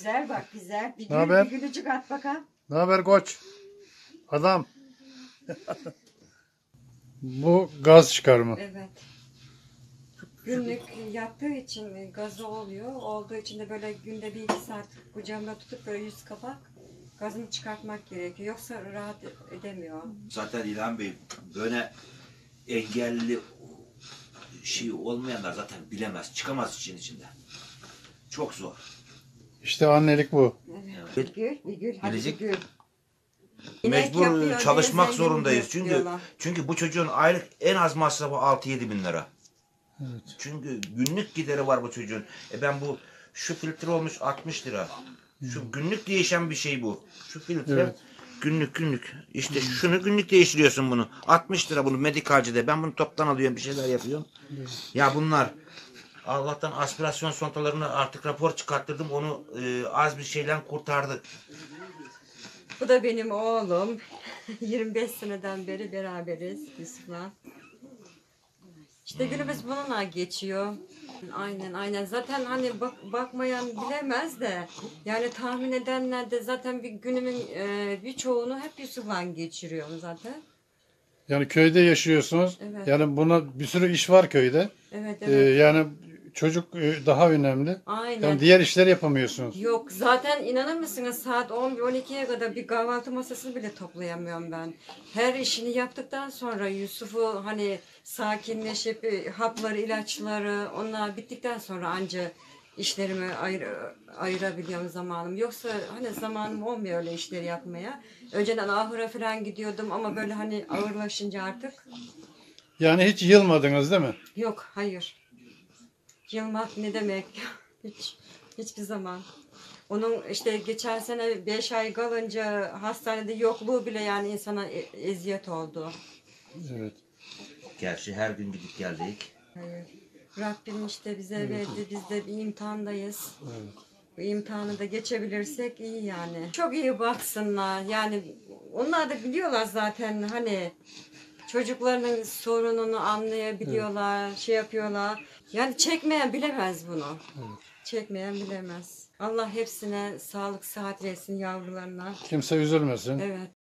Güzel bak güzel. Bir, gül, bir gülücük at bakalım. Ne haber koç? Adam. Bu gaz çıkarma. Evet. Günlük yaptığı için gazı oluyor. Olduğu için de böyle günde bir iki saat kucağımda tutup böyle yüz kapak gazını çıkartmak gerekiyor. Yoksa rahat edemiyor. Zaten İlhan Bey böyle engelli şey olmayanlar zaten bilemez. Çıkamaz için içinde. Çok zor. İşte annelik bu. Gül, bir gül. Hadi Gelecek- bir gül. İnek Mecbur yapıyor, çalışmak zengin zorundayız. Çünkü diyorlar. çünkü bu çocuğun aylık en az masrafı 6-7 bin lira. Evet. Çünkü günlük gideri var bu çocuğun. E ben bu şu filtre olmuş 60 lira. Şu günlük değişen bir şey bu. Şu filtre Evet. günlük günlük. İşte şunu günlük değiştiriyorsun bunu. 60 lira bunu medikalcide. Ben bunu toptan alıyorum bir şeyler yapıyorum. Ya bunlar Allah'tan aspirasyon sontalarını artık rapor çıkarttırdım. Onu e, az bir şeyle kurtardı. Bu da benim oğlum. 25 seneden beri beraberiz Yusuf'la. İşte günümüz bununla geçiyor. Aynen aynen. Zaten hani bak, bakmayan bilemez de yani tahmin edenler de zaten bir günümün e, birçoğunu hep Yusuf'la geçiriyorum zaten. Yani köyde yaşıyorsunuz. Evet. Yani buna bir sürü iş var köyde. Evet Ee, evet. yani çocuk e, daha önemli. Aynen. Yani diğer işleri yapamıyorsunuz. Yok zaten inanır mısınız saat 11-12'ye kadar bir kahvaltı masasını bile toplayamıyorum ben. Her işini yaptıktan sonra Yusuf'u hani sakinleşip e, hapları, ilaçları onlar bittikten sonra anca işlerimi ayır, ayırabiliyorum zamanım. Yoksa hani zamanım olmuyor öyle işleri yapmaya. Önceden ahıra falan gidiyordum ama böyle hani ağırlaşınca artık Yani hiç yılmadınız değil mi? Yok, hayır. Yılmak ne demek? Hiç, hiçbir zaman. Onun işte geçen sene 5 ay kalınca hastanede yokluğu bile yani insana e- eziyet oldu. Evet. Gerçi her gün gidip geldik. Hayır. Rabbim işte bize verdi. Biz de bir imtihandayız. evet. Bu imtihanı da geçebilirsek iyi yani. Çok iyi baksınlar. Yani onlar da biliyorlar zaten hani çocuklarının sorununu anlayabiliyorlar, şey yapıyorlar. Yani çekmeyen bilemez bunu. Çekmeyen bilemez. Allah hepsine sağlık, sıhhat versin yavrularına. Kimse üzülmesin. Evet.